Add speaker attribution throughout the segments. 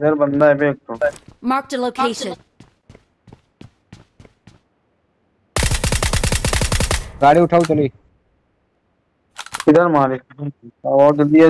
Speaker 1: इधर बंदा है एक तो।
Speaker 2: मार्क द लोकेशन
Speaker 3: गाड़ी उठाओ चली।
Speaker 1: इधर मारे और जल्दी आ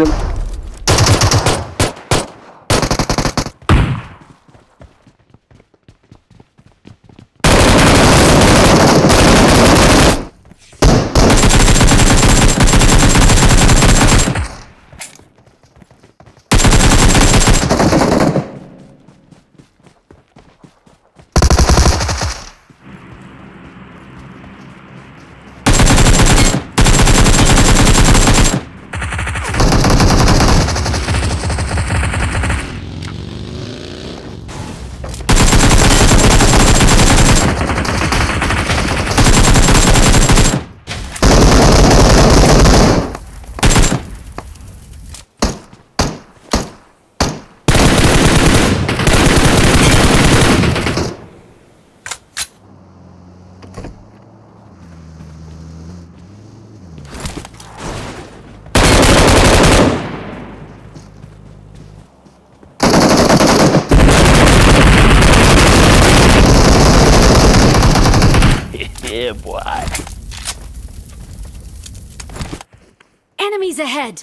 Speaker 4: Yeah, boy.
Speaker 2: Enemies ahead.